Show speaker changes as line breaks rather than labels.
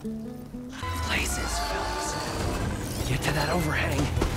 Places, Phelps. Get to that overhang.